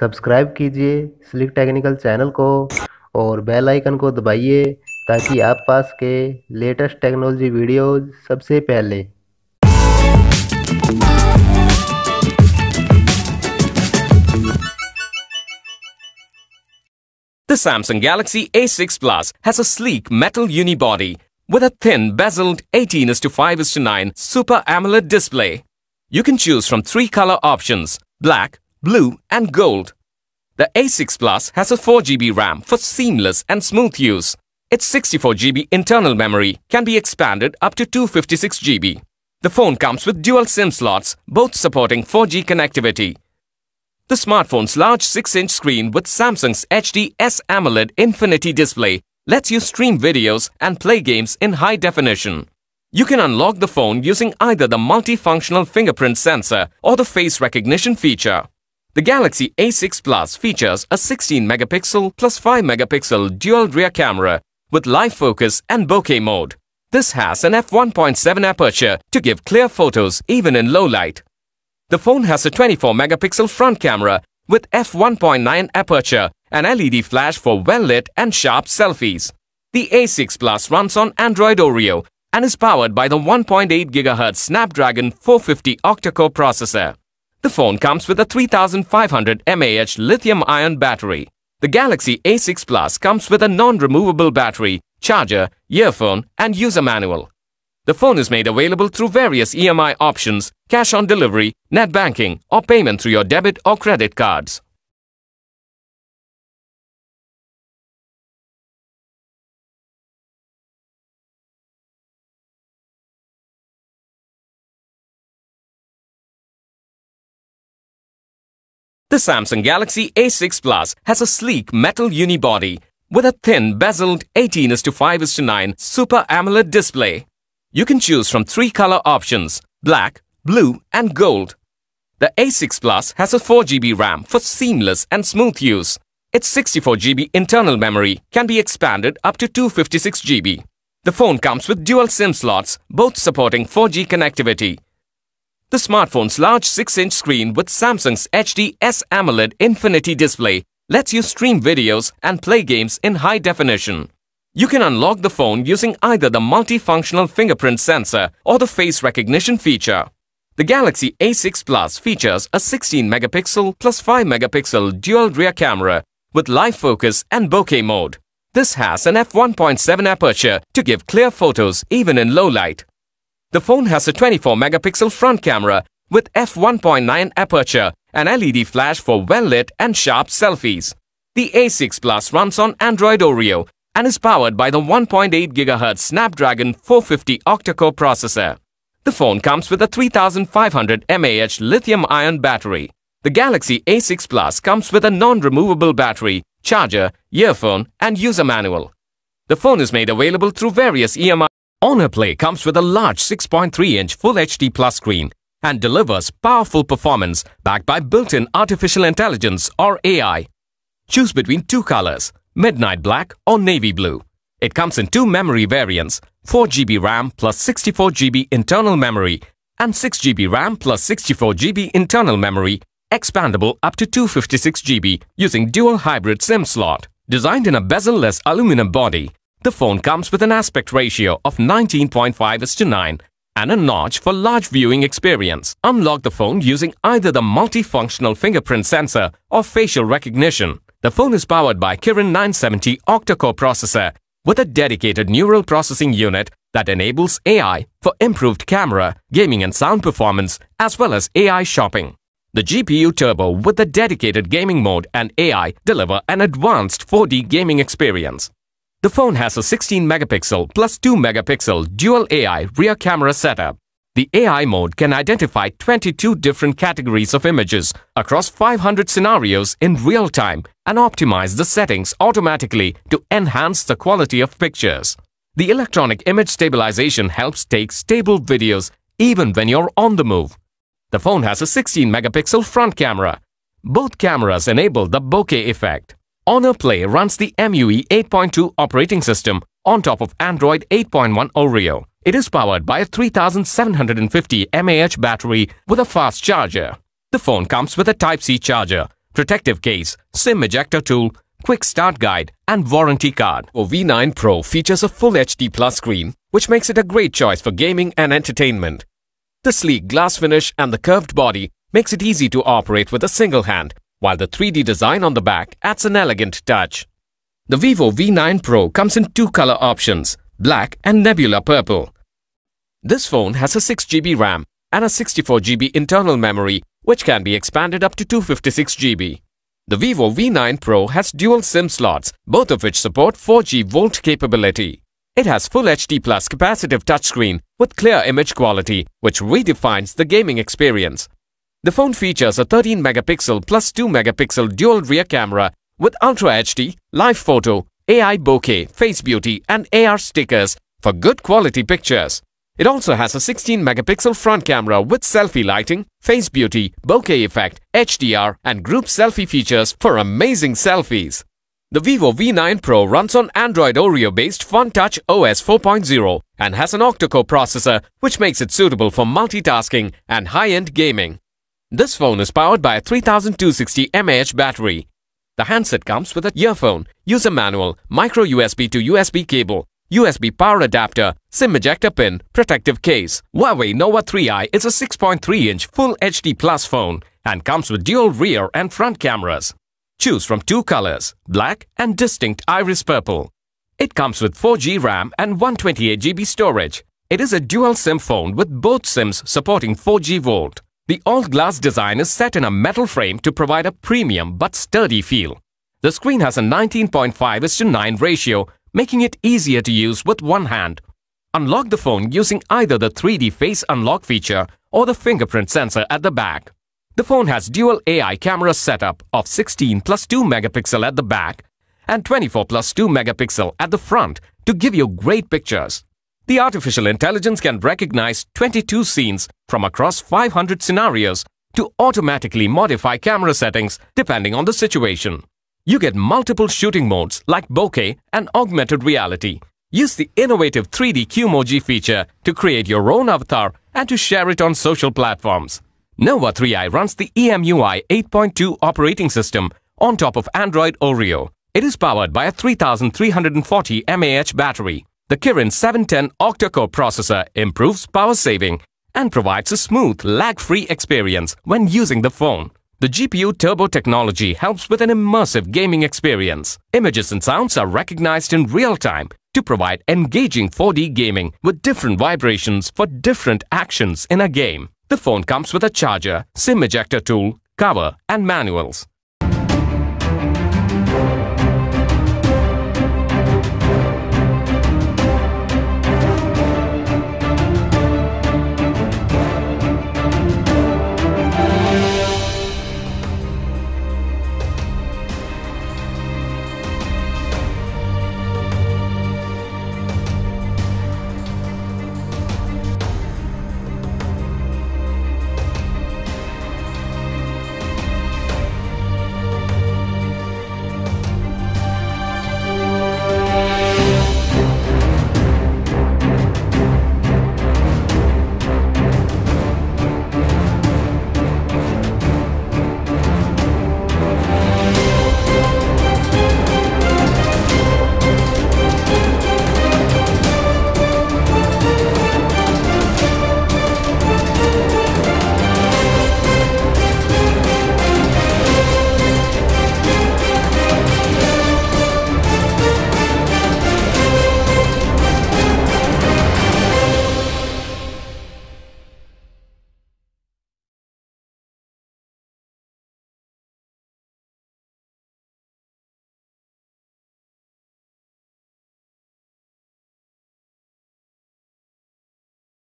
Subscribe कीजिए slick technical channel को और बेल आइकन को दबाइए ताकि आप पास के लेटेस्ट टेक्नोलॉजी वीडियोस सबसे पहले The Samsung Galaxy A6 Plus has a sleek metal unibody with a thin bezeled 18 to 5 to 9 Super AMOLED display. You can choose from three color options black, blue, and gold. The A6 Plus has a 4GB RAM for seamless and smooth use. Its 64GB internal memory can be expanded up to 256GB. The phone comes with dual SIM slots, both supporting 4G connectivity. The smartphone's large 6-inch screen with Samsung's HD S AMOLED Infinity display lets you stream videos and play games in high definition. You can unlock the phone using either the multifunctional fingerprint sensor or the face recognition feature. The Galaxy A6 Plus features a 16 megapixel plus 5 megapixel dual rear camera with live focus and bokeh mode. This has an f1.7 aperture to give clear photos even in low light. The phone has a 24 megapixel front camera with f1.9 aperture and LED flash for well-lit and sharp selfies. The A6 Plus runs on Android Oreo and is powered by the 1.8 GHz Snapdragon 450 octa-core processor. The phone comes with a 3500 mAh lithium-ion battery. The Galaxy A6 Plus comes with a non-removable battery, charger, earphone and user manual. The phone is made available through various EMI options, cash on delivery, net banking or payment through your debit or credit cards. The Samsung Galaxy A6 Plus has a sleek metal unibody with a thin bezeled 18 to 5 to 9 Super AMOLED display. You can choose from three color options black, blue, and gold. The A6 Plus has a 4GB RAM for seamless and smooth use. Its 64GB internal memory can be expanded up to 256GB. The phone comes with dual SIM slots, both supporting 4G connectivity. The smartphone's large 6-inch screen with Samsung's HD S AMOLED Infinity display lets you stream videos and play games in high definition. You can unlock the phone using either the multifunctional fingerprint sensor or the face recognition feature. The Galaxy A6 Plus features a 16 megapixel plus 5 megapixel dual rear camera with live focus and bokeh mode. This has an f1.7 aperture to give clear photos even in low light. The phone has a 24 megapixel front camera with f1.9 aperture and LED flash for well-lit and sharp selfies. The A6 Plus runs on Android Oreo and is powered by the 1.8 GHz Snapdragon 450 octa-core processor. The phone comes with a 3500 mAh lithium-ion battery. The Galaxy A6 Plus comes with a non-removable battery, charger, earphone and user manual. The phone is made available through various EMI Honor Play comes with a large 6.3-inch Full HD Plus screen and delivers powerful performance backed by built-in artificial intelligence or AI. Choose between two colors, midnight black or navy blue. It comes in two memory variants, 4GB RAM plus 64GB internal memory and 6GB RAM plus 64GB internal memory, expandable up to 256GB using dual hybrid SIM slot. Designed in a bezel-less aluminum body, the phone comes with an aspect ratio of 19.5 to 9 and a notch for large viewing experience. Unlock the phone using either the multifunctional fingerprint sensor or facial recognition. The phone is powered by Kirin 970 octa-core processor with a dedicated neural processing unit that enables AI for improved camera, gaming and sound performance as well as AI shopping. The GPU Turbo with the dedicated gaming mode and AI deliver an advanced 4D gaming experience. The phone has a 16 megapixel plus 2 megapixel dual AI rear camera setup. The AI mode can identify 22 different categories of images across 500 scenarios in real time and optimize the settings automatically to enhance the quality of pictures. The electronic image stabilization helps take stable videos even when you're on the move. The phone has a 16 megapixel front camera. Both cameras enable the bokeh effect. Honor Play runs the EMUI 8.2 operating system on top of Android 8.1 Oreo. It is powered by a 3750 mAh battery with a fast charger. The phone comes with a Type-C charger, protective case, SIM ejector tool, quick start guide, and warranty card. Vivo V9 Pro features a full HD plus screen, which makes it a great choice for gaming and entertainment. The sleek glass finish and the curved body makes it easy to operate with a single hand, while the 3D design on the back adds an elegant touch. The Vivo V9 Pro comes in two color options, black and nebula purple. This phone has a 6GB RAM and a 64GB internal memory which can be expanded up to 256GB. The Vivo V9 Pro has dual SIM slots, both of which support 4G VoLTE capability. It has Full HD Plus capacitive touchscreen with clear image quality, which redefines the gaming experience. The phone features a 13 megapixel plus 2 megapixel dual rear camera with Ultra HD, live photo, AI bokeh, face beauty and AR stickers for good quality pictures. It also has a 16 megapixel front camera with selfie lighting, face beauty, bokeh effect, HDR and group selfie features for amazing selfies. The Vivo V9 Pro runs on Android Oreo based FunTouch OS 4.0 and has an octa-core processor which makes it suitable for multitasking and high-end gaming. This phone is powered by a 3260 mAh battery. The handset comes with a earphone, user manual, micro USB to USB cable, USB power adapter, SIM ejector pin, protective case. Huawei Nova 3i is a 6.3-inch Full HD Plus phone and comes with dual rear and front cameras. Choose from two colors, black and distinct iris purple. It comes with 4G RAM and 128GB storage. It is a dual SIM phone with both SIMs supporting 4G VoLTE. The all-glass design is set in a metal frame to provide a premium but sturdy feel. The screen has a 19.5 9 ratio making it easier to use with one hand. Unlock the phone using either the 3D face unlock feature or the fingerprint sensor at the back. The phone has dual AI camera setup of 16 plus 2 megapixel at the back and 24 plus 2 megapixel at the front to give you great pictures. The artificial intelligence can recognize 22 scenes from across 500 scenarios to automatically modify camera settings depending on the situation. You get multiple shooting modes like bokeh and augmented reality. Use the innovative 3D Qmoji feature to create your own avatar and to share it on social platforms. Nova 3i runs the EMUI 8.2 operating system on top of Android Oreo. It is powered by a 3340 mAh battery. The Kirin 710 octa-core processor improves power saving and provides a smooth, lag-free experience when using the phone. The GPU Turbo technology helps with an immersive gaming experience. Images and sounds are recognized in real time to provide engaging 4D gaming with different vibrations for different actions in a game. The phone comes with a charger, SIM ejector tool, cover and manuals.